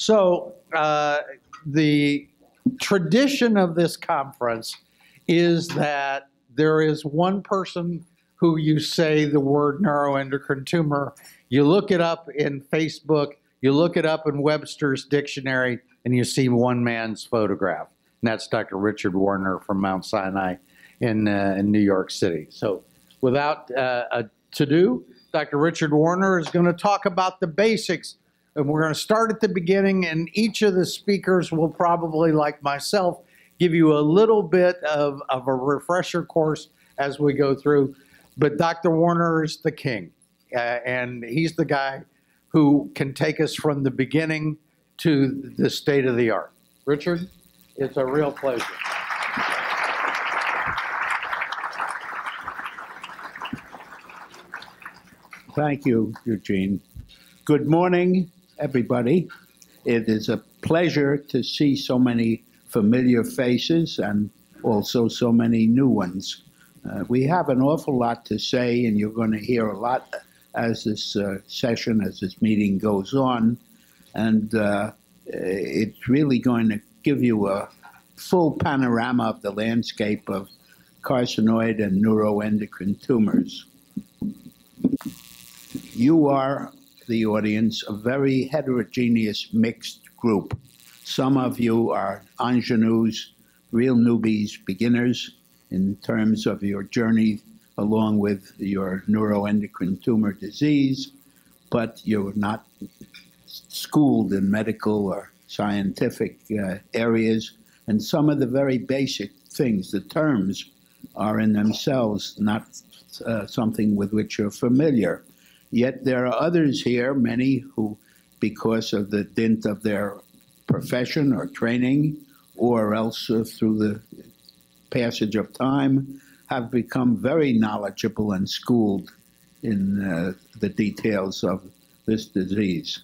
So uh, the tradition of this conference is that there is one person who you say the word neuroendocrine tumor, you look it up in Facebook, you look it up in Webster's dictionary, and you see one man's photograph. And that's Dr. Richard Warner from Mount Sinai in, uh, in New York City. So without uh, a to do, Dr. Richard Warner is going to talk about the basics. And we're going to start at the beginning, and each of the speakers will probably, like myself, give you a little bit of, of a refresher course as we go through. But Dr. Warner is the king, uh, and he's the guy who can take us from the beginning to the state of the art. Richard, it's a real pleasure. Thank you, Eugene. Good morning, everybody. It is a pleasure to see so many familiar faces and also so many new ones. Uh, we have an awful lot to say, and you're going to hear a lot as this uh, session, as this meeting goes on. And uh, it's really going to give you a full panorama of the landscape of carcinoid and neuroendocrine tumors you are the audience a very heterogeneous mixed group. Some of you are ingenues, real newbies, beginners in terms of your journey along with your neuroendocrine tumor disease, but you're not schooled in medical or scientific uh, areas. And some of the very basic things, the terms, are in themselves not uh, something with which you're familiar. Yet there are others here, many who, because of the dint of their profession or training, or else uh, through the passage of time, have become very knowledgeable and schooled in uh, the details of this disease.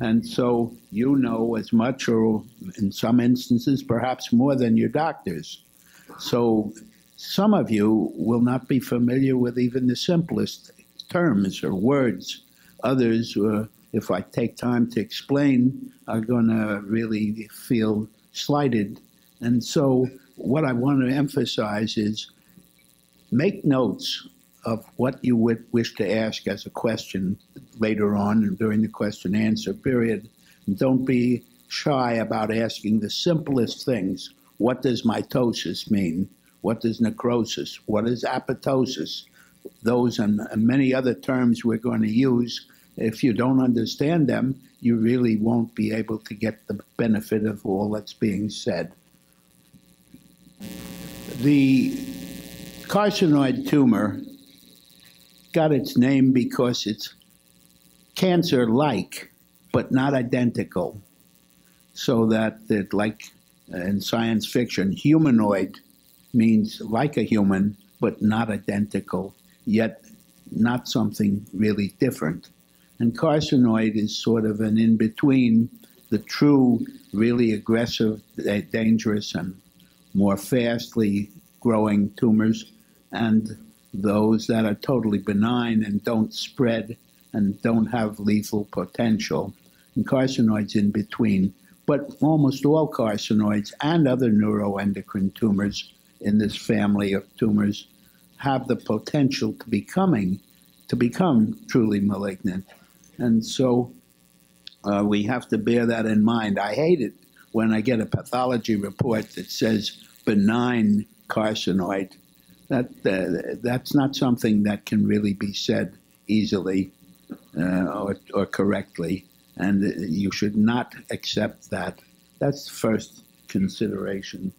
And so you know as much, or in some instances, perhaps more than your doctors. So some of you will not be familiar with even the simplest terms or words. Others, uh, if I take time to explain, are going to really feel slighted. And so, what I want to emphasize is make notes of what you would wish to ask as a question later on during the question answer period. And don't be shy about asking the simplest things. What does mitosis mean? What does necrosis? What is apoptosis? Those and, many other terms we're going to use, if you don't understand them, you really won't be able to get the benefit of all that's being said. The carcinoid tumor got its name because it's cancer like, but not identical. So that, it, like in science fiction, humanoid means like a human, but not identical yet not something really different. And carcinoid is sort of an in between the true, really aggressive, dangerous, and more fastly growing tumors and those that are totally benign and don't spread and don't have lethal potential. And carcinoids in between. But almost all carcinoids and other neuroendocrine tumors in this family of tumors have the potential to becoming to become truly malignant. And so uh, we have to bear that in mind. I hate it when I get a pathology report that says benign carcinoid. That uh, that's not something that can really be said easily uh, or, or correctly, and you should not accept that. That's the first consideration.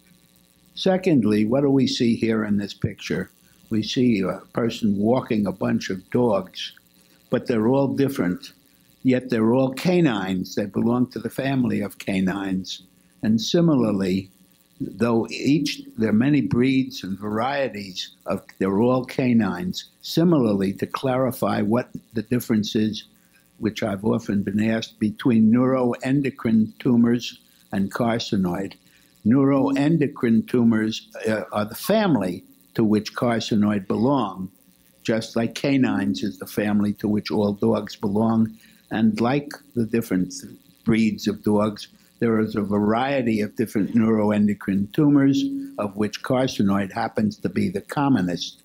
Secondly, what do we see here in this picture? We see a person walking a bunch of dogs, but they're all different. Yet they're all canines. They belong to the family of canines. And similarly, though each there are many breeds and varieties of they're all canines. Similarly, to clarify what the difference is, which I've often been asked, between neuroendocrine tumors and carcinoid. Neuroendocrine tumors uh, are the family to which carcinoid belong, just like canines is the family to which all dogs belong. And like the different breeds of dogs. There is a variety of different neuroendocrine tumors, of which carcinoid happens to be the commonest.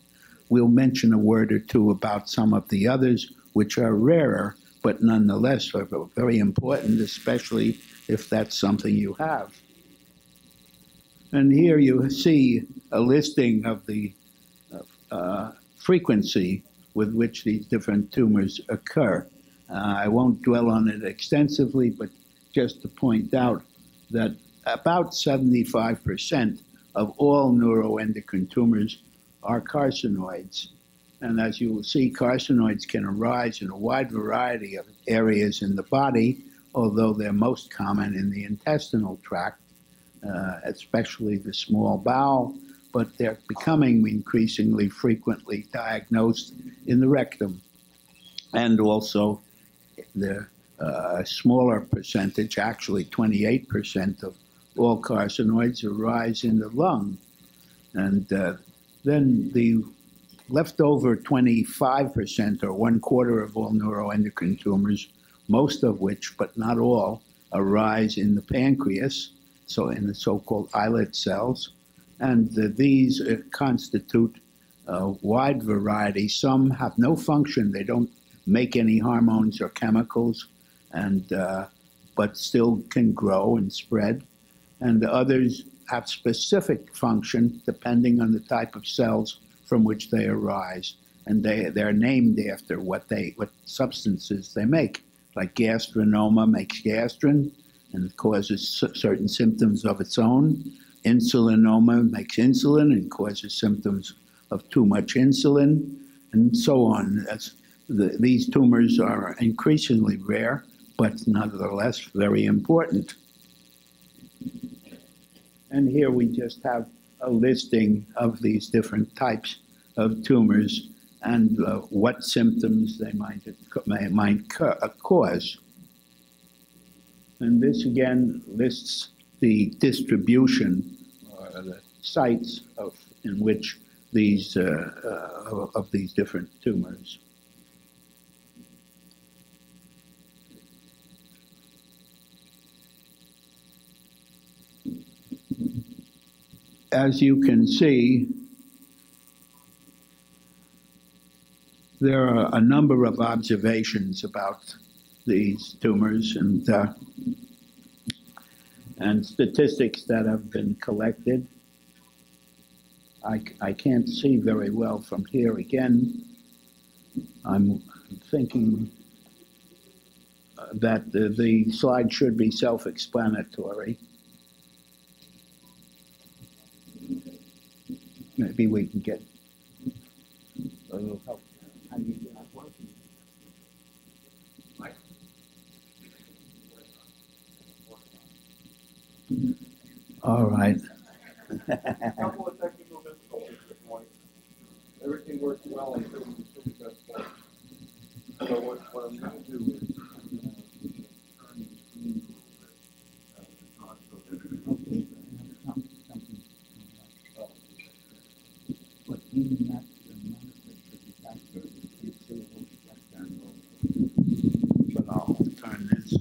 We'll mention a word or two about some of the others, which are rarer, but nonetheless are very important, especially if that's something you have. And here you see a listing of the uh, frequency with which these different tumors occur. Uh, I won't dwell on it extensively, but just to point out that about 75% of all neuroendocrine tumors are carcinoids. And as you will see, carcinoids can arise in a wide variety of areas in the body, although they're most common in the intestinal tract, especially the small bowel, but they're becoming increasingly frequently diagnosed in the rectum. And also, the uh, smaller percentage, actually 28% of all carcinoids arise in the lung. And uh, then the leftover 25%, or one quarter of all neuroendocrine tumors, most of which, but not all, arise in the pancreas, so in the so called islet cells. And uh, these uh, constitute a wide variety. Some have no function, they don't make any hormones or chemicals, and, uh, but still can grow and spread. And the others have specific function depending on the type of cells from which they arise. And they, they're named after what, they, what substances they make. Like gastrinoma makes gastrin and it causes certain symptoms of its own. Insulinoma makes insulin and causes symptoms of too much insulin, and so on. The, these tumors are increasingly rare, but nevertheless very important. And here we just have a listing of these different types of tumors and uh, what symptoms they might, might cause. And this again lists the distribution or the sites of, in which these uh, uh, of these different tumors. As you can see, there are a number of observations about these tumors and uh, and statistics that have been collected. I, I can't see very well from here again. I'm thinking uh, that the, the slide should be self-explanatory. Maybe we can get a little help. All right. Couple of technical difficulties this morning. Everything works well until we until we got. So what, what I'm gonna do is, I'm gonna turn the screen a little bit, uh, to talk so that- But even that, the manifest it's still shut down. But I'll turn this.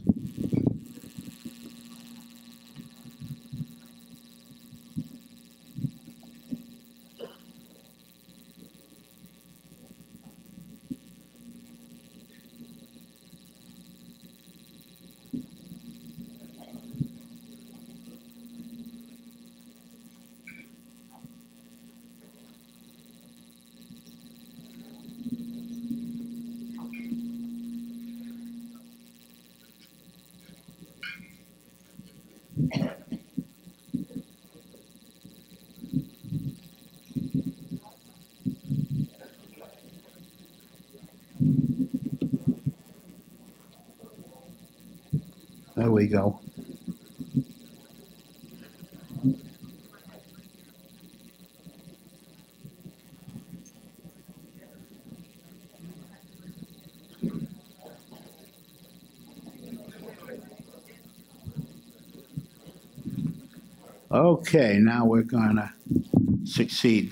There we go. Okay, now we're gonna succeed.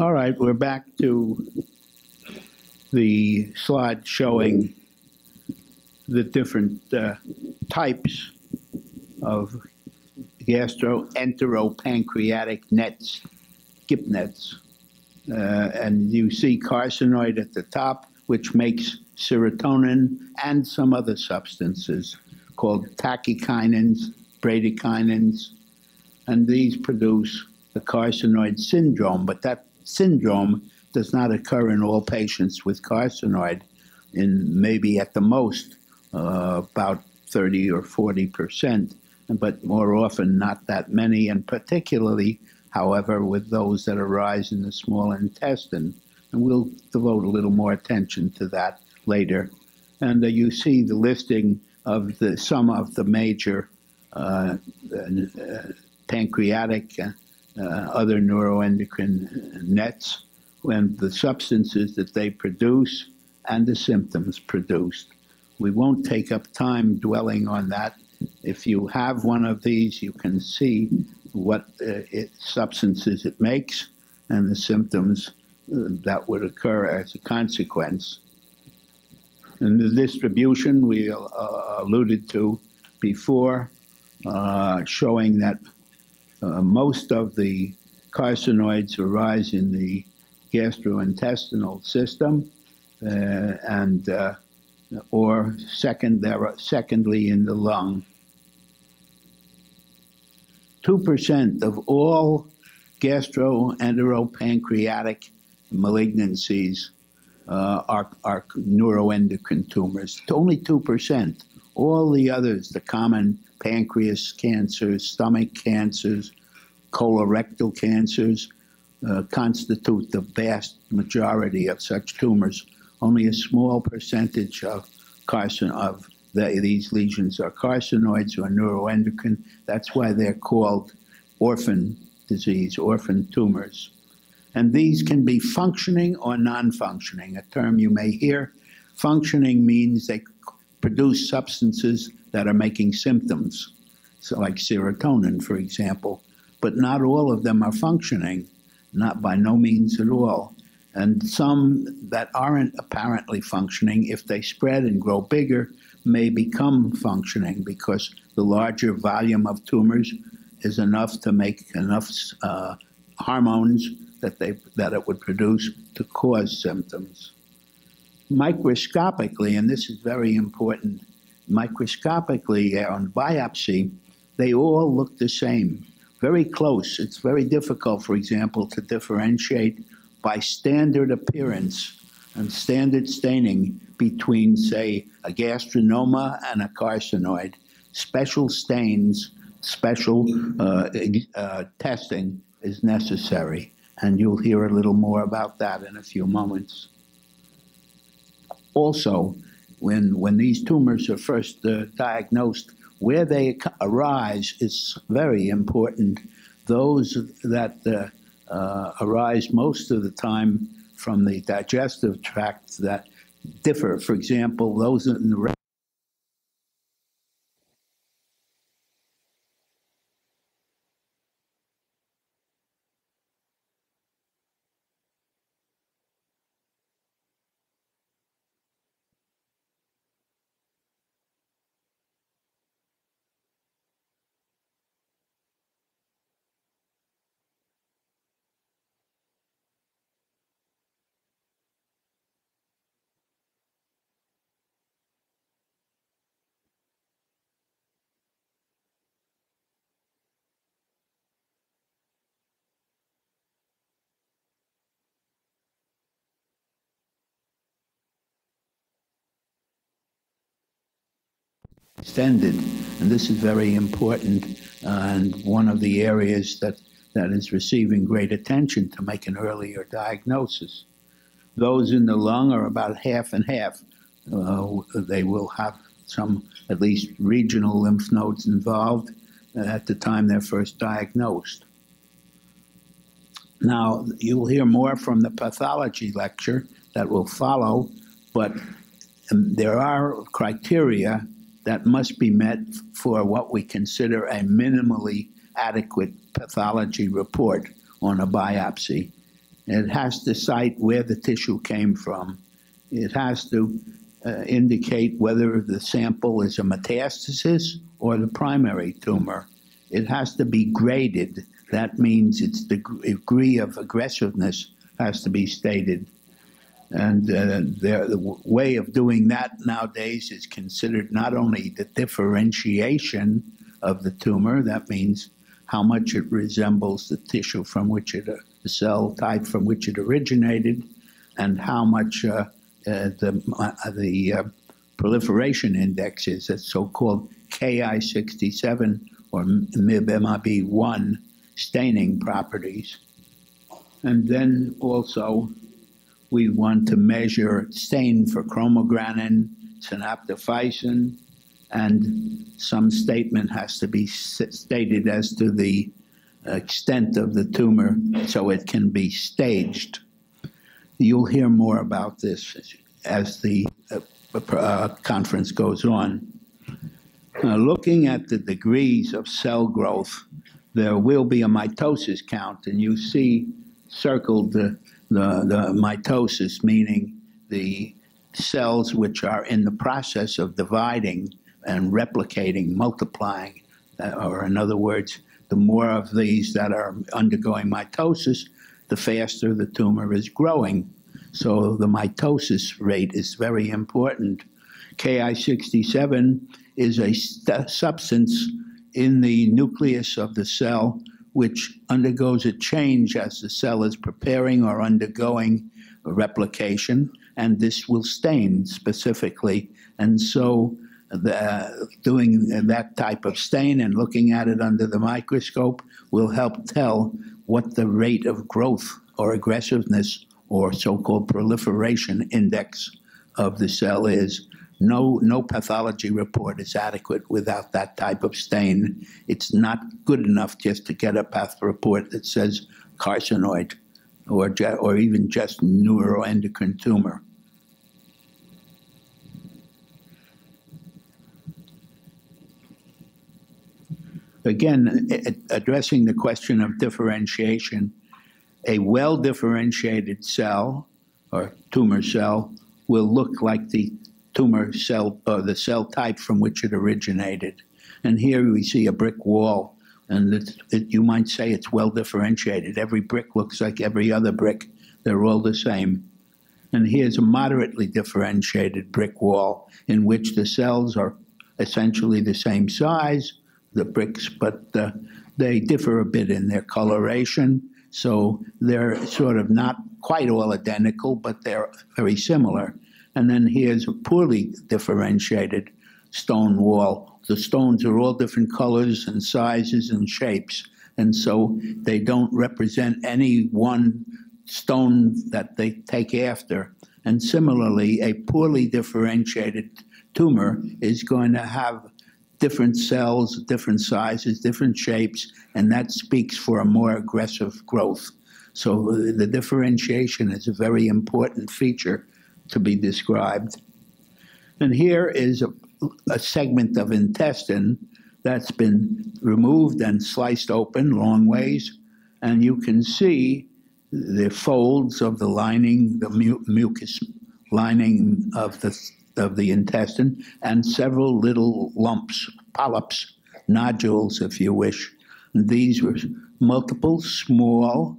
All right, we're back to the slide showing the different uh, types of gastroenteropancreatic nets, GEP nets. Uh, and you see carcinoid at the top, which makes serotonin and some other substances called tachykinins, bradykinins, and these produce the carcinoid syndrome. But that syndrome does not occur in all patients with carcinoid, in maybe at the most uh, about 30 or 40 percent, but more often not that many, and particularly, however, with those that arise in the small intestine. And we'll devote a little more attention to that later. And uh, you see the listing of the some of the major uh, uh, pancreatic, uh, other neuroendocrine nets, and the substances that they produce and the symptoms produced. We won't take up time dwelling on that. If you have one of these, you can see what uh, it, substances it makes and the symptoms uh, that would occur as a consequence. And the distribution we uh, alluded to before, uh, showing that uh, most of the carcinoids arise in the gastrointestinal system, uh, and uh, or second, secondly in the lung. 2% of all gastroenteropancreatic malignancies uh, are, are neuroendocrine tumors. Only 2%. All the others, the common pancreas cancers, stomach cancers, colorectal cancers, uh, constitute the vast majority of such tumors. Only a small percentage of carcin of the, these lesions are carcinoids or neuroendocrine. That's why they're called orphan disease, orphan tumors. And these can be functioning or non functioning, a term you may hear. Functioning means they produce substances that are making symptoms, so like serotonin, for example. But not all of them are functioning, not by no means at all. And some that aren't apparently functioning, if they spread and grow bigger, may become functioning because the larger volume of tumors is enough to make enough uh, hormones that they that it would produce to cause symptoms. Microscopically, and this is very important, microscopically on biopsy, they all look the same, very close. It's very difficult, for example, to differentiate by standard appearance and standard staining between, say, a gastrinoma and a carcinoid. Special stains, special uh, uh, testing is necessary, and you'll hear a little more about that in a few moments. Also, when, when these tumors are first uh, diagnosed, where they arise is very important. Those that uh, uh, arise most of the time from the digestive tract that differ. For example, those in the extended. And this is very important and one of the areas that, that is receiving great attention to make an earlier diagnosis. Those in the lung are about half and half. Uh, they will have some, at least regional lymph nodes involved at the time they're first diagnosed. Now, you'll hear more from the pathology lecture that will follow, but um, there are criteria that must be met for what we consider a minimally adequate pathology report on a biopsy. It has to cite where the tissue came from. It has to uh, indicate whether the sample is a metastasis or the primary tumor. It has to be graded. That means its deg- degree of aggressiveness has to be stated. And uh, the, way of doing that nowadays is considered not only the differentiation of the tumor, that means how much it resembles the tissue from which it, uh, the cell type from which it originated, and how much uh, uh, the, uh, the uh, proliferation index is, that's so-called Ki67 or MIB-MIB1 staining properties. And then also, we want to measure stain for chromogranin, synaptophysin, and some statement has to be stated as to the extent of the tumor so it can be staged. You'll hear more about this as the uh, uh, conference goes on. Now, looking at the degrees of cell growth, there will be a mitosis count, and you see circled the, the, the mitosis, meaning the cells which are in the process of dividing and replicating, multiplying, uh, or in other words, the more of these that are undergoing mitosis, the faster the tumor is growing. So the mitosis rate is very important. Ki67 is a st- substance in the nucleus of the cell which undergoes a change as the cell is preparing or undergoing replication, and this will stain specifically. And so, the, uh, doing that type of stain and looking at it under the microscope will help tell what the rate of growth or aggressiveness or so-called proliferation index of the cell is. No, no pathology report is adequate without that type of stain. It's not good enough just to get a path report that says carcinoid or, or even just neuroendocrine tumor. Again, addressing the question of differentiation, a well differentiated cell or tumor cell will look like the tumor cell or the cell type from which it originated. And here we see a brick wall, and it, it, you might say it's well differentiated. Every brick looks like every other brick, they're all the same. And here's a moderately differentiated brick wall in which the cells are essentially the same size, the bricks, but uh, they differ a bit in their coloration. So they're sort of not quite all identical, but they're very similar. And then here's a poorly differentiated stone wall. The stones are all different colors and sizes and shapes. And so they don't represent any one stone that they take after. And similarly, a poorly differentiated tumor is going to have different cells, different sizes, different shapes, and that speaks for a more aggressive growth. So the differentiation is a very important feature to be described. And here is a, a segment of intestine that's been removed and sliced open long ways, and you can see the folds of the lining, the mu- mucus lining of the of the intestine, and several little lumps, polyps, nodules, if you wish. And these were multiple small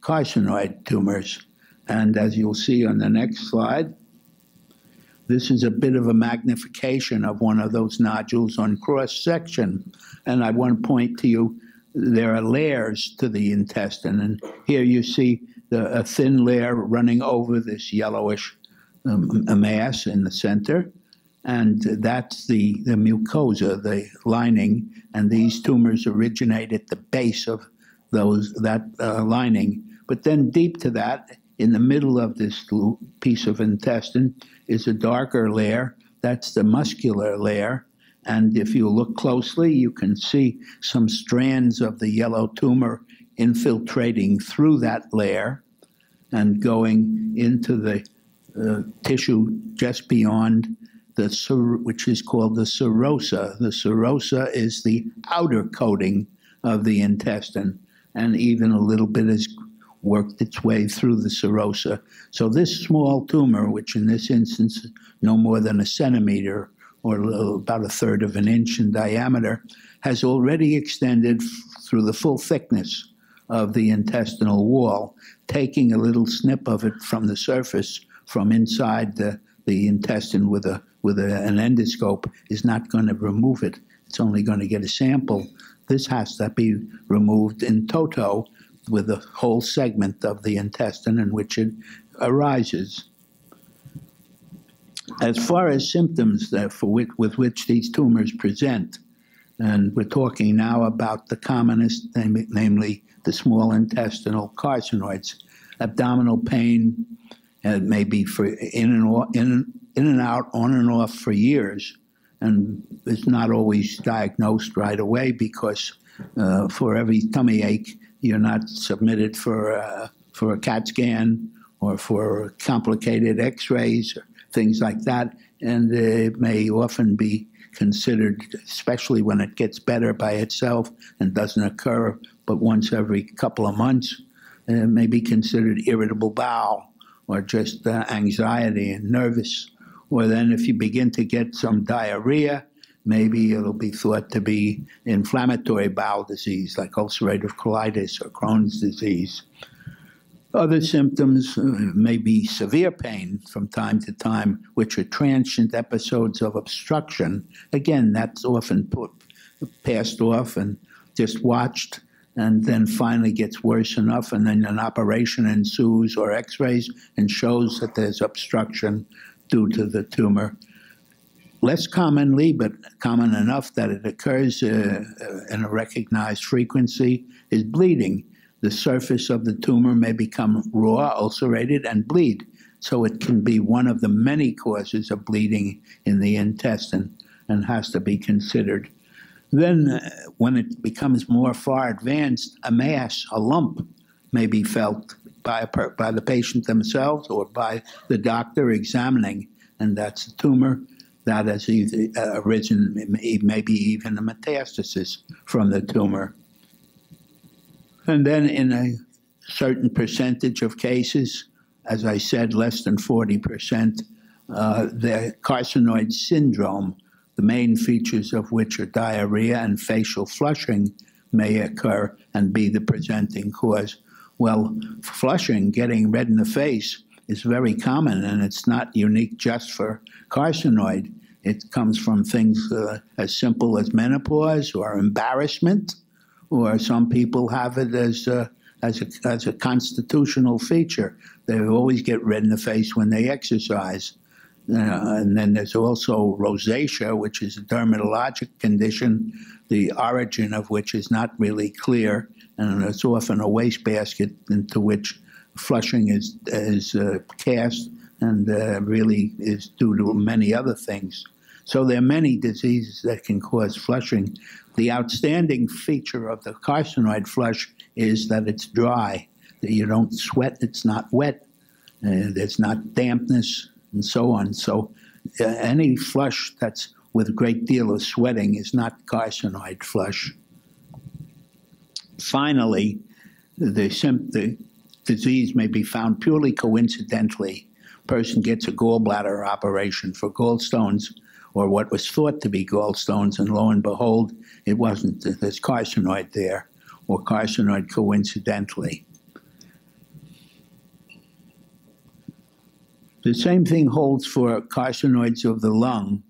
carcinoid tumors. And as you'll see on the next slide, this is a bit of a magnification of one of those nodules on cross section. And I want to point to you, there are layers to the intestine. And here you see the, a thin layer running over this yellowish um, mass in the center. And that's the, the mucosa, the lining. And these tumors originate at the base of those that uh, lining. But then deep to that, in the middle of this piece of intestine, is a darker layer. That's the muscular layer. And if you look closely, you can see some strands of the yellow tumor infiltrating through that layer and going into the uh, tissue just beyond the ser- which is called the serosa. The serosa is the outer coating of the intestine, and even a little bit is worked its way through the serosa. So this small tumor, which in this instance no more than a centimeter or about a third of an inch in diameter, has already extended through the full thickness of the intestinal wall, taking a little snip of it from the surface from inside the, the intestine with a with a, an endoscope is not going to remove it. It's only going to get a sample. This has to be removed in toto with the whole segment of the intestine in which it arises. As far as symptoms that for which, with which these tumors present, and we're talking now about the commonest, namely the small intestinal carcinoids, abdominal pain, may be for in and o- in in and out, on and off for years, and it's not always diagnosed right away because uh, for every tummy ache, you're not submitted for uh, for a CAT scan or for complicated X-rays or things like that, and it may often be considered, especially when it gets better by itself and doesn't occur but once every couple of months, it may be considered irritable bowel or just uh, anxiety and nervous. Or then, if you begin to get some diarrhea, maybe it'll be thought to be inflammatory bowel disease like ulcerative colitis or Crohn's disease. Other symptoms uh, may be severe pain from time to time, which are transient episodes of obstruction. Again, that's often put, passed off and just watched, and then finally gets worse enough, and then an operation ensues or x rays and shows that there's obstruction due to the tumor. Less commonly, but common enough that it occurs uh, uh, in a recognized frequency, is bleeding the surface of the tumor may become raw, ulcerated, and bleed. So it can be one of the many causes of bleeding in the intestine and has to be considered. Then, uh, when it becomes more far advanced, a mass, a lump, may be felt by, per- by the patient themselves or by the doctor examining, and that's a tumor that has either uh, arisen, maybe even a metastasis from the tumor. And then in a certain percentage of cases, as I said, less than 40%, uh, the carcinoid syndrome, the main features of which are diarrhea and facial flushing, may occur and be the presenting cause. Well, flushing, getting red in the face, is very common and it's not unique just for carcinoid. It comes from things uh, as simple as menopause or embarrassment or some people have it as a, as a, as a constitutional feature. They always get red in the face when they exercise. Uh, and then there's also rosacea, which is a dermatologic condition, the origin of which is not really clear, and it's often a wastebasket into which flushing is is uh, cast, and uh, really is due to many other things. So there are many diseases that can cause flushing. The outstanding feature of the carcinoid flush is that it's dry. That you don't sweat, it's not wet, uh, there's not dampness, and so on. So uh, any flush that's with a great deal of sweating is not carcinoid flush. Finally, the, the disease may be found purely coincidentally. Person gets a gallbladder operation for gallstones or what was thought to be gallstones, and lo and behold, it wasn't. There's carcinoid there, or carcinoid coincidentally. The same thing holds for carcinoids of the lung.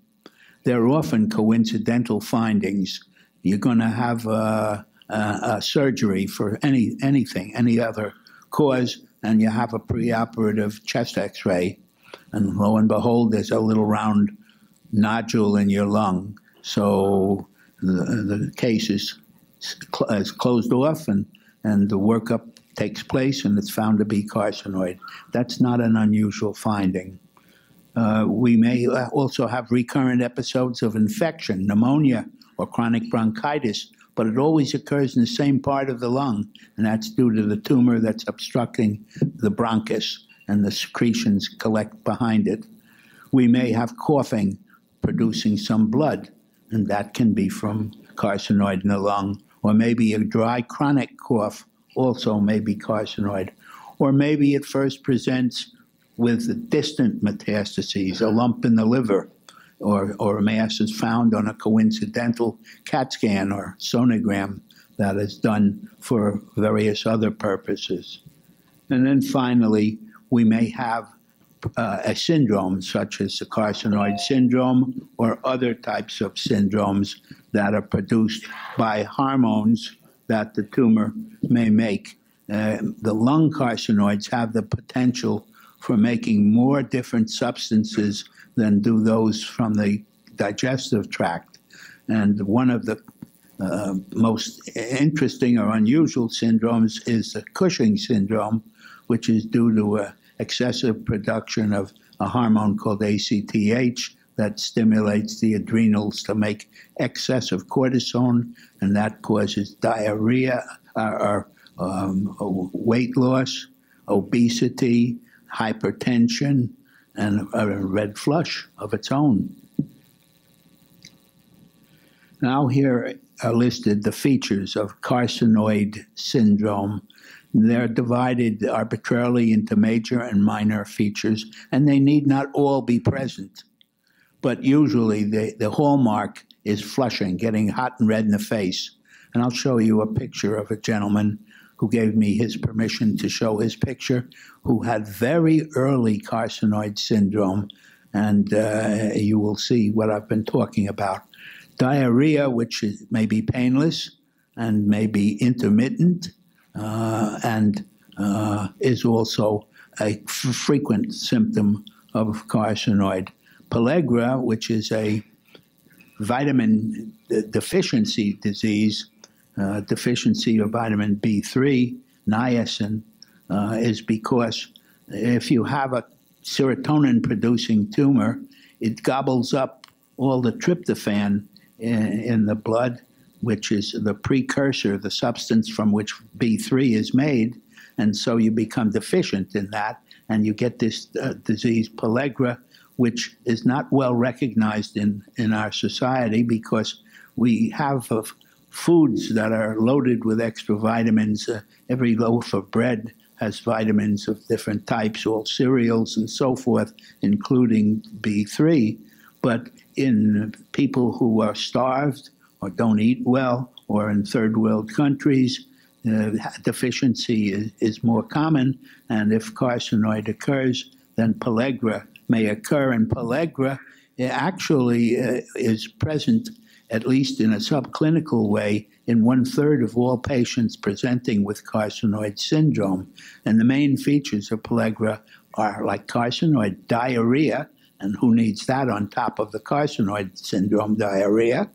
They're often coincidental findings. You're going to have uh, a, a surgery for any anything, any other cause, and you have a preoperative chest X-ray, and lo and behold, there's a little round nodule in your lung. So the, the case is, cl- is closed off and, and the workup takes place and it's found to be carcinoid. That's not an unusual finding. Uh, we may also have recurrent episodes of infection, pneumonia, or chronic bronchitis, but it always occurs in the same part of the lung, and that's due to the tumor that's obstructing the bronchus, and the secretions collect behind it. We may have coughing producing some blood, and that can be from carcinoid in the lung, or maybe a dry chronic cough also may be carcinoid, Or maybe it first presents with distant metastases, a lump in the liver, or, or a mass is found on a coincidental CAT scan or sonogram that is done for various other purposes. And then finally, we may have uh, a syndrome such as the carcinoid syndrome or other types of syndromes that are produced by hormones that the tumor may make. Uh, the lung carcinoids have the potential for making more different substances than do those from the digestive tract. And one of the uh, most interesting or unusual syndromes is the Cushing syndrome, which is due to a excessive production of a hormone called ACTH that stimulates the adrenals to make excess of cortisone, and that causes diarrhea or, or um, weight loss, obesity, hypertension, and a red flush of its own. Now, here are listed the features of carcinoid syndrome they're divided arbitrarily into major and minor features, and they need not all be present. But usually the, the hallmark is flushing, getting hot and red in the face. And I'll show you a picture of a gentleman who gave me his permission to show his picture, who had very early carcinoid syndrome. And uh, you will see what I've been talking about. Diarrhea, which may be painless and may be intermittent, uh, and uh, is also a f- frequent symptom of carcinoid. Pellagra, which is a vitamin deficiency disease, uh, deficiency of vitamin B3, niacin, uh, is because if you have a serotonin producing tumor, it gobbles up all the tryptophan in, in the blood which is the precursor, the substance from which B3 is made. And so you become deficient in that, and you get this uh, disease, pellagra, which is not well recognized in, in our society because we have uh, foods that are loaded with extra vitamins. Uh, every loaf of bread has vitamins of different types, all cereals and so forth, including B3. But in people who are starved, or don't eat well, or in third world countries, uh, deficiency is, is, more common. And if carcinoid occurs, then pellagra may occur. And pellagra actually uh, is present, at least in a subclinical way, in one third of all patients presenting with carcinoid syndrome. And the main features of pellagra are like carcinoid diarrhea, and who needs that on top of the carcinoid syndrome diarrhea?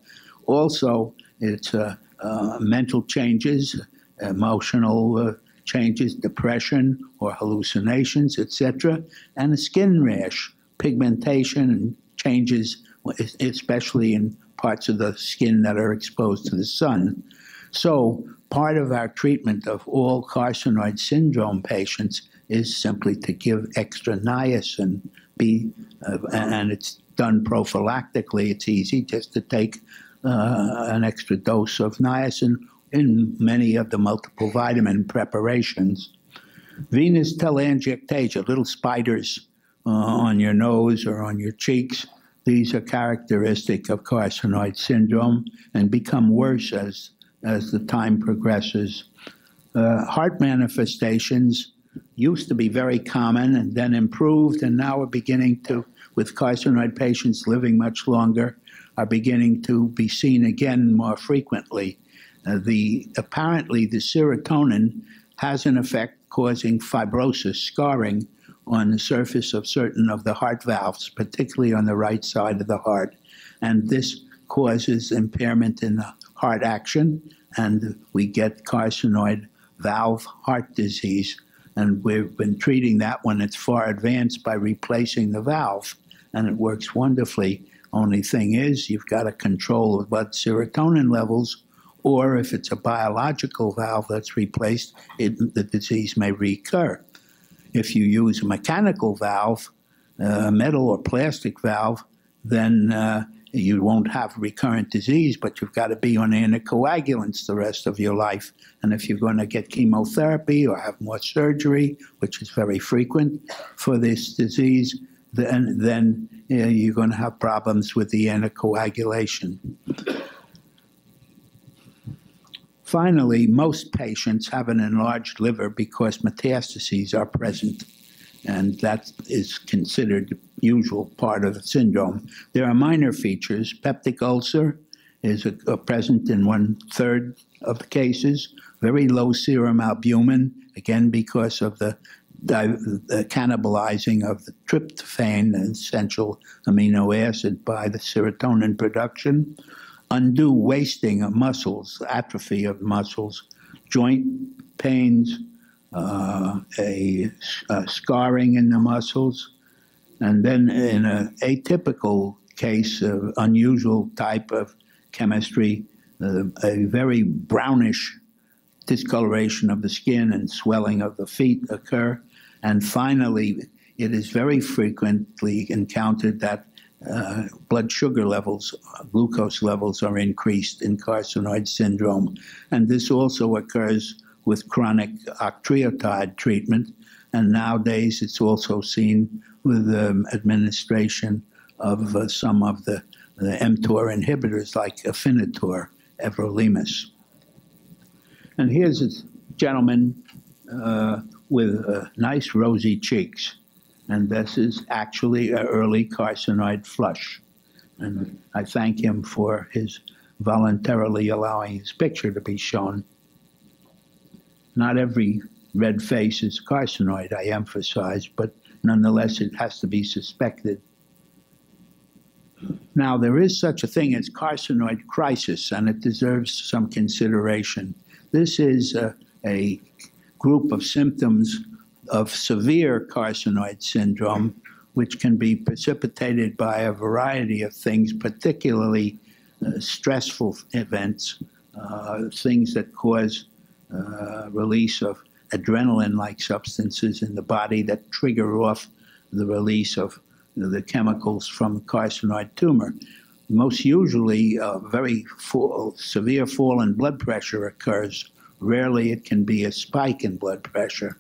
Also, it's uh, uh, mental changes, emotional uh, changes, depression or hallucinations, etc., and a skin rash, pigmentation, and changes, especially in parts of the skin that are exposed to the sun. So, part of our treatment of all carcinoid syndrome patients is simply to give extra niacin. Be, uh, and it's done prophylactically. It's easy just to take uh, an extra dose of niacin in many of the multiple vitamin preparations. Venous telangiectasia, little spiders uh, on your nose or on your cheeks, these are characteristic of carcinoid syndrome and become worse as, as the time progresses. Uh, heart manifestations used to be very common and then improved, and now are beginning to, with carcinoid patients living much longer, are beginning to be seen again more frequently. Uh, the apparently the serotonin has an effect causing fibrosis, scarring on the surface of certain of the heart valves, particularly on the right side of the heart, and this causes impairment in the heart action, and we get carcinoid valve heart disease. And we've been treating that when it's far advanced by replacing the valve, and it works wonderfully. Only thing is, you've got to control the blood serotonin levels, or if it's a biological valve that's replaced, it, the disease may recur. If you use a mechanical valve, a metal or plastic valve, then uh, you won't have recurrent disease, but you've got to be on anticoagulants the rest of your life. And if you're going to get chemotherapy or have more surgery, which is very frequent for this disease, then then uh, you're going to have problems with the anticoagulation. Finally, most patients have an enlarged liver because metastases are present, and that is considered usual part of the syndrome. There are minor features. Peptic ulcer is a, a present in one third of the cases. Very low serum albumin, again because of the, the cannibalizing of the tryptophan, an essential amino acid, by the serotonin production. Undue wasting of muscles, atrophy of muscles, joint pains, uh, a, a scarring in the muscles, and then in an atypical case of unusual type of chemistry, uh, a very brownish discoloration of the skin and swelling of the feet occur. And finally, it is very frequently encountered that uh, blood sugar levels, uh, glucose levels are increased in carcinoid syndrome. And this also occurs with chronic octreotide treatment. And nowadays, it's also seen with um, administration of uh, some of the, the mTOR inhibitors like Afinitor, everolimus. And here's a gentleman uh, with uh, nice rosy cheeks. And this is actually an early carcinoid flush. And I thank him for his voluntarily allowing his picture to be shown. Not every red face is carcinoid, I emphasize, but nonetheless it has to be suspected. Now, there is such a thing as carcinoid crisis, and it deserves some consideration. This is a, a group of symptoms of severe carcinoid syndrome, which can be precipitated by a variety of things, particularly uh, stressful events, uh, things that cause uh, release of adrenaline like substances in the body that trigger off the release of the chemicals from carcinoid tumor. Most usually, uh, very severe fall in blood pressure occurs. Rarely, it can be a spike in blood pressure.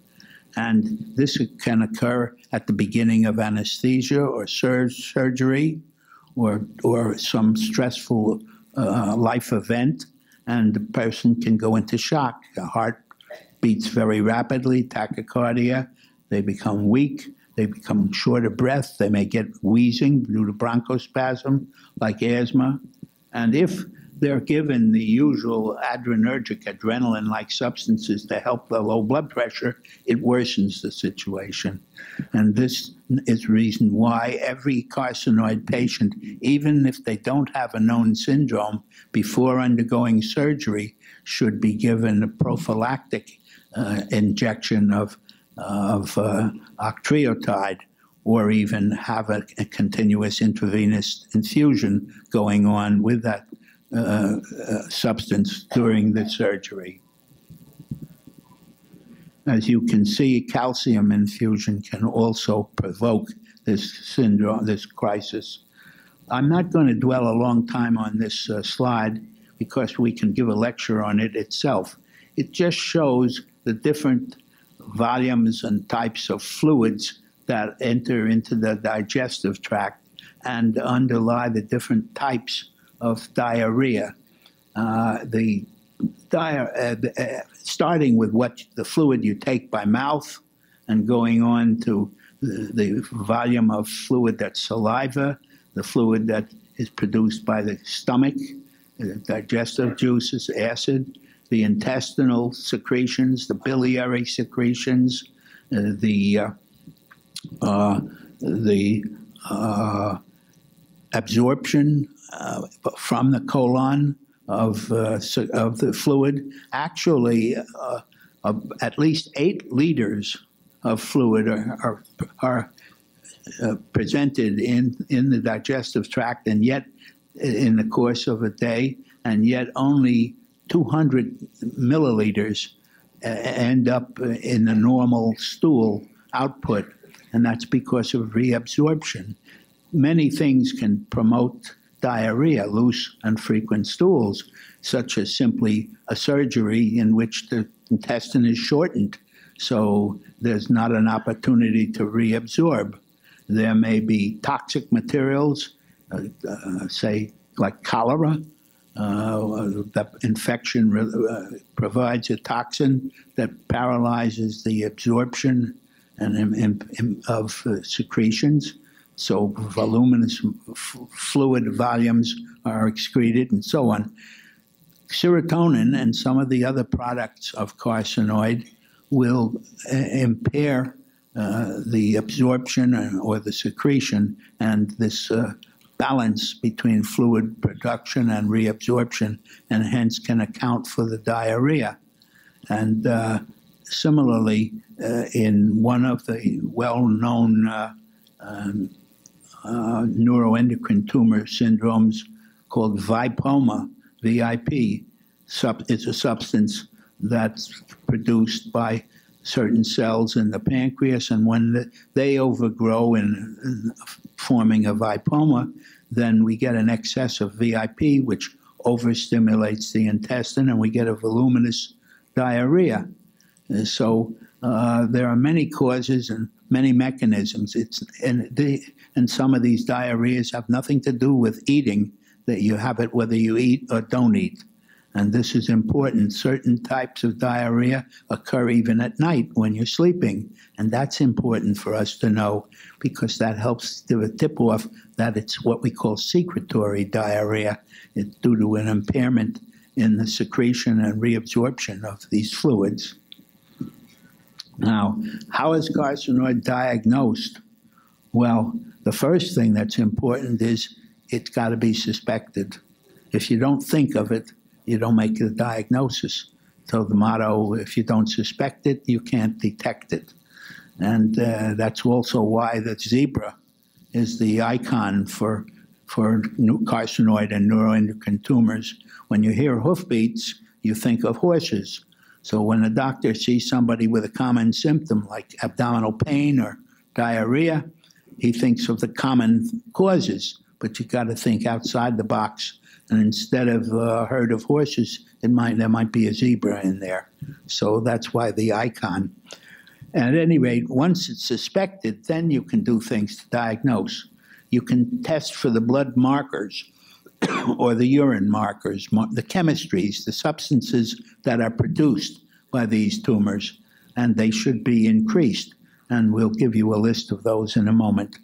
And this can occur at the beginning of anesthesia or sur- surgery or, or some stressful uh, life event, and the person can go into shock. The heart beats very rapidly, tachycardia, they become weak, they become short of breath, they may get wheezing due to bronchospasm, like asthma. And if they're given the usual adrenergic, adrenaline like substances to help the low blood pressure, it worsens the situation. And this is the reason why every carcinoid patient, even if they don't have a known syndrome, before undergoing surgery, should be given a prophylactic uh, injection of, of uh, octreotide or even have a, a, continuous intravenous infusion going on with that uh, uh, substance during the surgery. As you can see, calcium infusion can also provoke this syndrome, this crisis. I'm not going to dwell a long time on this uh, slide because we can give a lecture on it itself. It just shows the different volumes and types of fluids that enter into the digestive tract and underlie the different types of diarrhea. Uh, the uh, uh, starting with what the fluid you take by mouth and going on to the, the volume of fluid that's saliva, the fluid that is produced by the stomach, the digestive juices, acid, the intestinal secretions, the biliary secretions, uh, the uh, uh, the absorption uh, from the colon of, uh, of the fluid. Actually, uh, at least eight liters of fluid are, are, are uh, presented in, in the digestive tract, and yet in the course of a day, and yet only 200 milliliters uh, end up in the normal stool output, and that's because of reabsorption. Many things can promote diarrhea, loose and frequent stools, such as simply a surgery in which the intestine is shortened, so there's not an opportunity to reabsorb. There may be toxic materials, uh, uh, say like cholera. Uh, that infection uh, provides a toxin that paralyzes the absorption and im- of uh, secretions. So voluminous f- fluid volumes are excreted and so on. Serotonin and some of the other products of carcinoid will uh, impair uh, the absorption or the secretion and this uh, balance between fluid production and reabsorption, and hence can account for the diarrhea. And uh, similarly, uh, in one of the well-known uh, um, uh, neuroendocrine tumor syndromes called VIPoma, VIP, sub- it's a substance that's produced by certain cells in the pancreas, and when the, they overgrow in, in forming a vipoma, then we get an excess of VIP, which overstimulates the intestine, and we get a voluminous diarrhea. Uh, So uh, there are many causes and many mechanisms. It's and the and some of these diarrheas have nothing to do with eating. That you have it whether you eat or don't eat. And this is important. Certain types of diarrhea occur even at night when you're sleeping. And that's important for us to know because that helps to tip off that it's what we call secretory diarrhea. It's due to an impairment in the secretion and reabsorption of these fluids. Now, how is carcinoid diagnosed? Well, the first thing that's important is it's got to be suspected. If you don't think of it, you don't make the diagnosis. So the motto, if you don't suspect it, you can't detect it. And uh, that's also why the zebra is the icon for, for carcinoid and neuroendocrine tumors. When you hear hoofbeats, you think of horses. So when a doctor sees somebody with a common symptom like abdominal pain or diarrhea, he thinks of the common causes. But you got to think outside the box. And instead of a herd of horses, it might there might be a zebra in there. So that's why the icon. And At any rate, once it's suspected, then you can do things to diagnose. You can test for the blood markers or the urine markers, the chemistries, the substances that are produced by these tumors, and they should be increased. And we'll give you a list of those in a moment.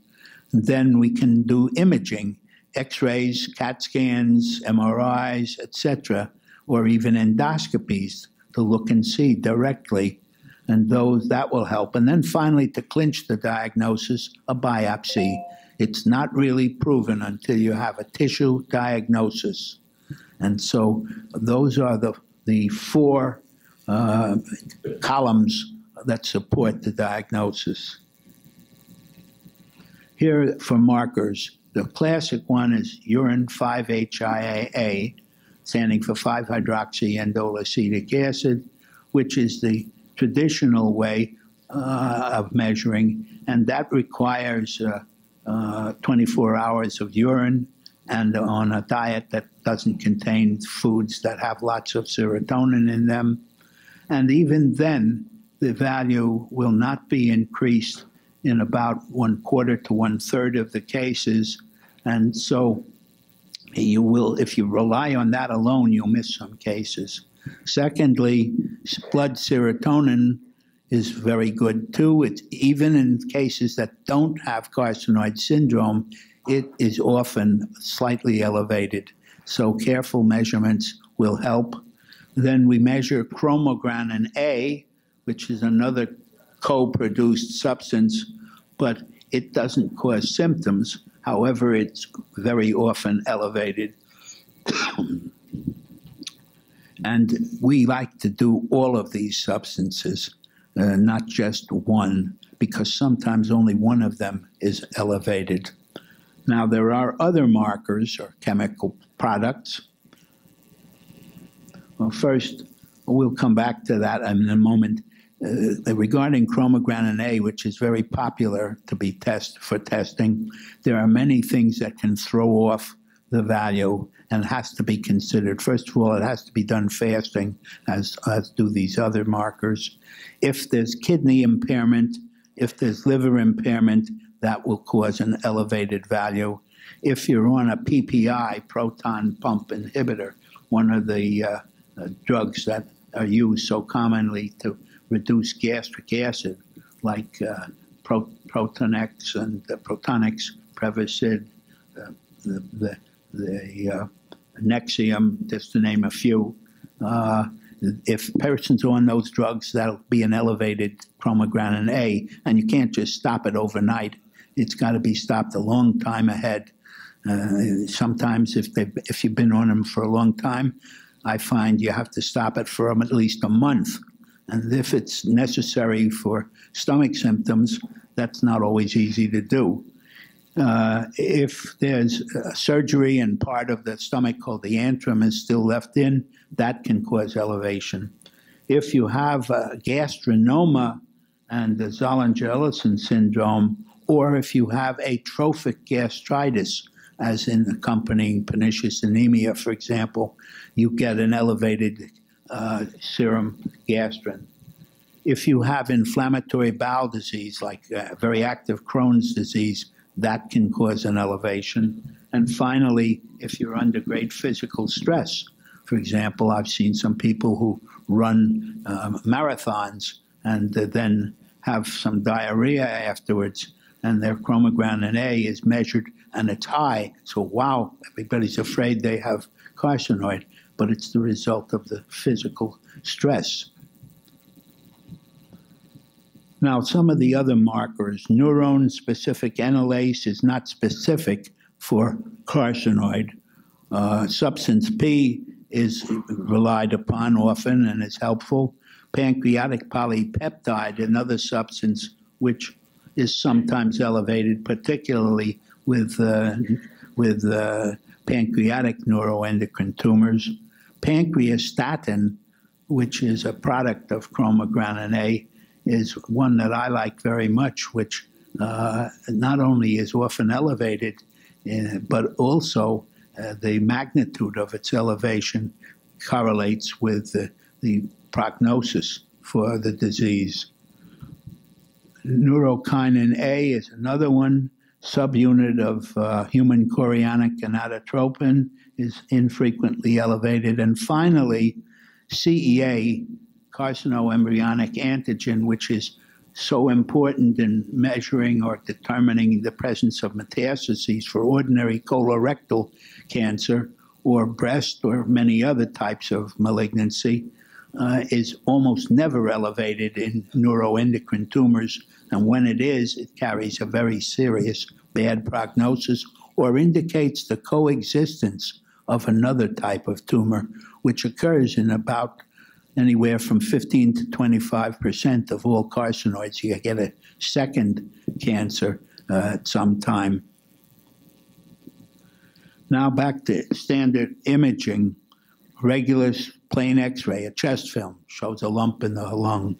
Then we can do imaging, X-rays, CAT scans, MRIs, etc., or even endoscopies to look and see directly and those that will help. And then finally, to clinch the diagnosis, a biopsy. It's not really proven until you have a tissue diagnosis. And so those are the, the four uh, columns that support the diagnosis. Here for markers, the classic one is urine 5-HIAA, standing for 5-hydroxyindoleacetic acid, which is the traditional way uh, of measuring, and that requires uh, uh, 24 hours of urine and on a diet that doesn't contain foods that have lots of serotonin in them. And even then, the value will not be increased in about one quarter to one third of the cases. And so you will, if you rely on that alone, you'll miss some cases. Secondly, blood serotonin is very good too. It's even in cases that don't have carcinoid syndrome, it is often slightly elevated. So careful measurements will help. Then we measure chromogranin A, which is another co-produced substance, but it doesn't cause symptoms. However, it's very often elevated. And we like to do all of these substances, uh, not just one, because sometimes only one of them is elevated. Now, there are other markers or chemical products. Well, first, we'll come back to that in a moment. Uh, regarding chromogranin A, which is very popular to be test for testing, there are many things that can throw off the value and has to be considered. First of all, it has to be done fasting, as, as do these other markers. If there's kidney impairment, if there's liver impairment, that will cause an elevated value. If you're on a PPI, proton pump inhibitor, one of the uh, uh, drugs that are used so commonly to reduce gastric acid, like uh, Pro- Protonex and uh, Protonix, Prevacid, uh, the, the, the uh, Nexium, just to name a few. Uh, if person's on those drugs, that'll be an elevated chromogranin A, and you can't just stop it overnight. It's got to be stopped a long time ahead. Uh, sometimes, if they if you've been on them for a long time, I find you have to stop it for at least a month. And if it's necessary for stomach symptoms, that's not always easy to do. Uh, if there's surgery and part of the stomach called the antrum is still left in, that can cause elevation. If you have gastrinoma and the Zollinger-Ellison syndrome, or if you have atrophic gastritis, as in accompanying pernicious anemia, for example, you get an elevated uh, serum gastrin. If you have inflammatory bowel disease, like uh, very active Crohn's disease, that can cause an elevation. And finally, if you're under great physical stress, for example, I've seen some people who run um, marathons and uh, then have some diarrhea afterwards, and their chromogranin A is measured and it's high. So, wow, everybody's afraid they have carcinoid, but it's the result of the physical stress. Now, some of the other markers, neuron specific enolase is not specific for carcinoid. Uh, substance P is relied upon often and is helpful. Pancreatic polypeptide, another substance which is sometimes elevated, particularly with, uh, with uh, pancreatic neuroendocrine tumors. Pancreastatin, which is a product of chromogranin A, is one that I like very much, which uh, not only is often elevated, uh, but also uh, the magnitude of its elevation correlates with the, the prognosis for the disease. Neurokinin A is another one, subunit of uh, human chorionic gonadotropin, is infrequently elevated. And finally, CEA, carcinoembryonic antigen, which is so important in measuring or determining the presence of metastases for ordinary colorectal cancer or breast or many other types of malignancy, uh, is almost never elevated in neuroendocrine tumors. And when it is, it carries a very serious bad prognosis or indicates the coexistence of another type of tumor, which occurs in about anywhere from 15 to 25 percent of all carcinoids. You get a second cancer uh, at some time. Now back to standard imaging. Regular plain X-ray, a chest film shows a lump in the lung.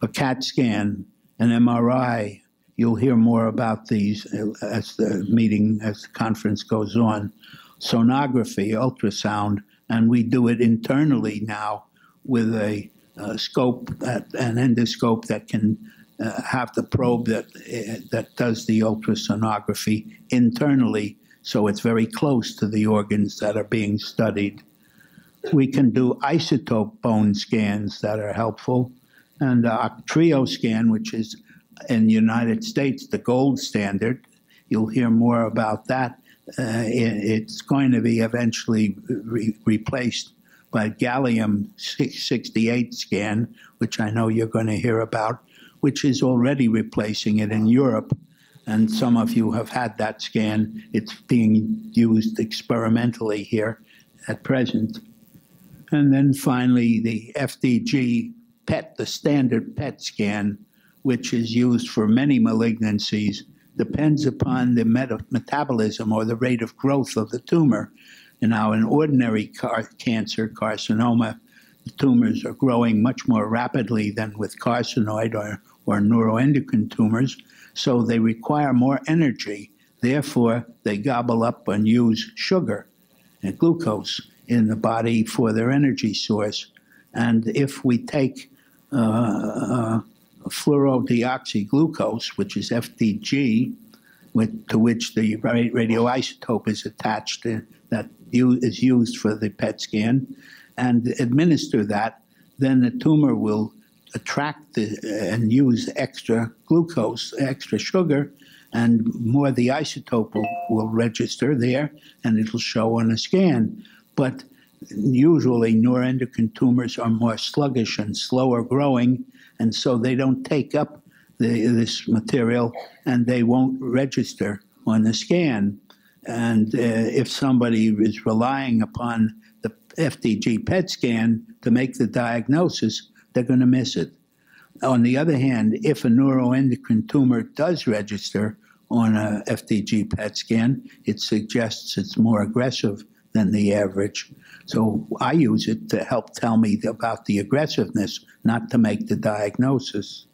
A CAT scan, an MRI. You'll hear more about these as the meeting, as the conference goes on. Sonography, ultrasound, and we do it internally now with a uh, scope, that, an endoscope that can uh, have the probe that uh, that does the ultrasonography internally, so it's very close to the organs that are being studied. We can do isotope bone scans that are helpful, and uh, Trio scan, which is in the United States the gold standard. You'll hear more about that. Uh, it, it's going to be eventually re- replaced by gallium 68 scan, which I know you're going to hear about, which is already replacing it in Europe. And some of you have had that scan. It's being used experimentally here at present. And then finally, the FDG PET, the standard PET scan, which is used for many malignancies, depends upon the metabolism or the rate of growth of the tumor. Now, in ordinary car- cancer, carcinoma, the tumors are growing much more rapidly than with carcinoid or, or neuroendocrine tumors, so they require more energy Therefore, they gobble up and use sugar and glucose in the body for their energy source. And if we take uh, uh, fluorodeoxyglucose, which is FDG, with, to which the ra- radioisotope is attached, uh, that is used for the PET scan, and administer that, then the tumor will attract the, and use extra glucose, extra sugar, and more the isotope will, will register there, and it'll show on a scan. But usually neuroendocrine tumors are more sluggish and slower growing, and so they don't take up the, this material and they won't register on the scan. And uh, if somebody is relying upon the FDG PET scan to make the diagnosis, they're going to miss it. On the other hand, if a neuroendocrine tumor does register on a FDG PET scan, it suggests it's more aggressive than the average. So I use it to help tell me about the aggressiveness, not to make the diagnosis.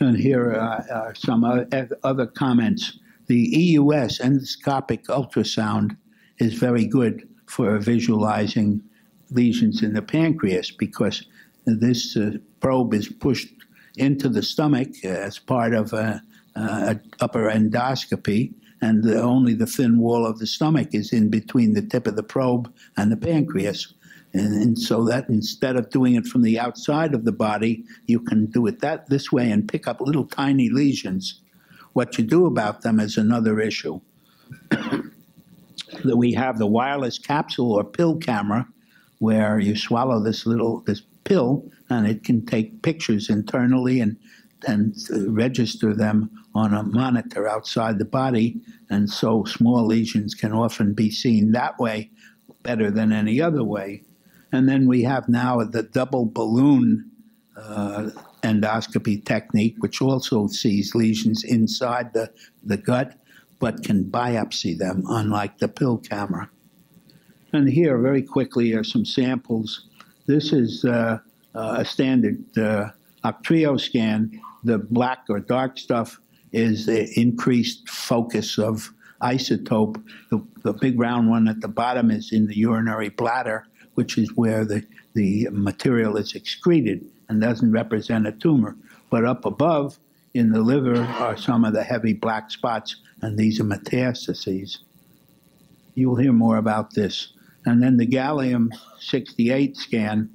And here are, are some other comments. The EUS endoscopic ultrasound is very good for visualizing lesions in the pancreas because this uh, probe is pushed into the stomach as part of a, a upper endoscopy, and the, only the thin wall of the stomach is in between the tip of the probe and the pancreas. And, and so that instead of doing it from the outside of the body, you can do it that this way and pick up little tiny lesions. What you do about them is another issue. that we have the wireless capsule or pill camera where you swallow this little this pill and it can take pictures internally and and register them on a monitor outside the body and so small lesions can often be seen that way better than any other way and then we have now the double balloon uh, endoscopy technique which also sees lesions inside the, the gut but can biopsy them unlike the pill camera and here, very quickly, are some samples. This is uh, uh, a standard uh, OctreoScan. The black or dark stuff is the increased focus of isotope. The, the big round one at the bottom is in the urinary bladder, which is where the, the material is excreted and doesn't represent a tumor. But up above in the liver are some of the heavy black spots, and these are metastases. You'll hear more about this and then the gallium 68 scan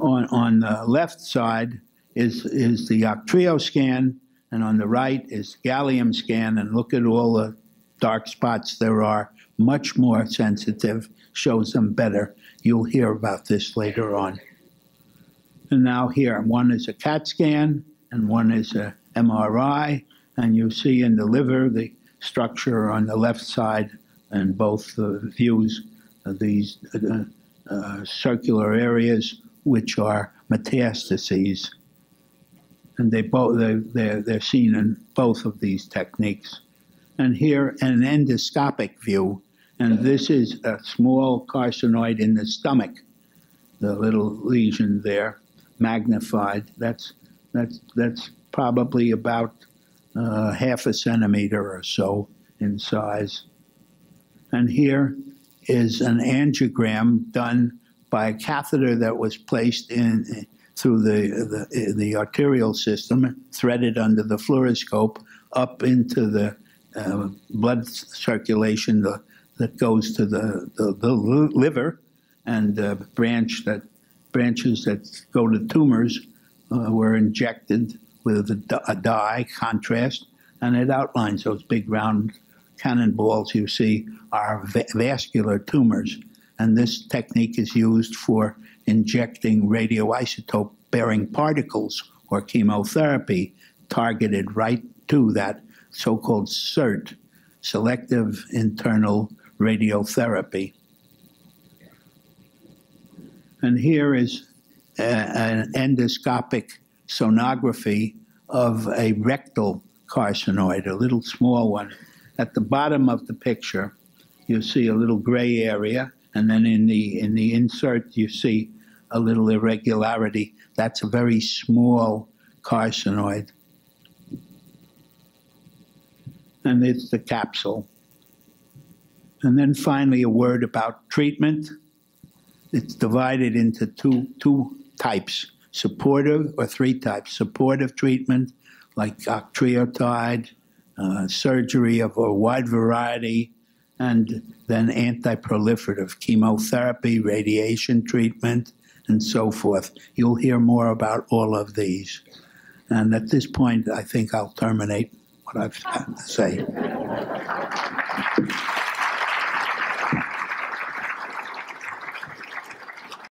on, on the left side is, is the OctreoScan, and on the right is gallium scan, and look at all the dark spots there are, much more sensitive, shows them better. You'll hear about this later on. And now here, one is a CAT scan, and one is a MRI, and you see in the liver the structure on the left side and both uh, views uh, these uh, uh, circular areas which are metastases. And they both they, they're, they're seen in both of these techniques. And here an endoscopic view, and this is a small carcinoid in the stomach, the little lesion there, magnified. That's that's that's probably about uh, half a centimeter or so in size. And here is an angiogram done by a catheter that was placed in through the, the, the arterial system, threaded under the fluoroscope up into the uh, blood circulation the, that goes to the, the, the liver and uh, branch that branches that go to tumors uh, were injected with a, a dye contrast and it outlines those big round cannonballs you see are va- vascular tumors, and this technique is used for injecting radioisotope bearing particles or chemotherapy targeted right to that so called SIRT, selective internal radiotherapy. And here is a, an endoscopic sonography of a rectal carcinoid, a little small one. At the bottom of the picture, you see a little gray area, and then in the in the insert you see a little irregularity. That's a very small carcinoid. and it's the capsule. And then finally, a word about treatment. It's divided into two, two types, supportive, or three types, supportive treatment, like octreotide, uh, surgery of a wide variety, and then anti-proliferative chemotherapy, radiation treatment, and so forth. You'll hear more about all of these. And at this point, I think I'll terminate what I've had to say.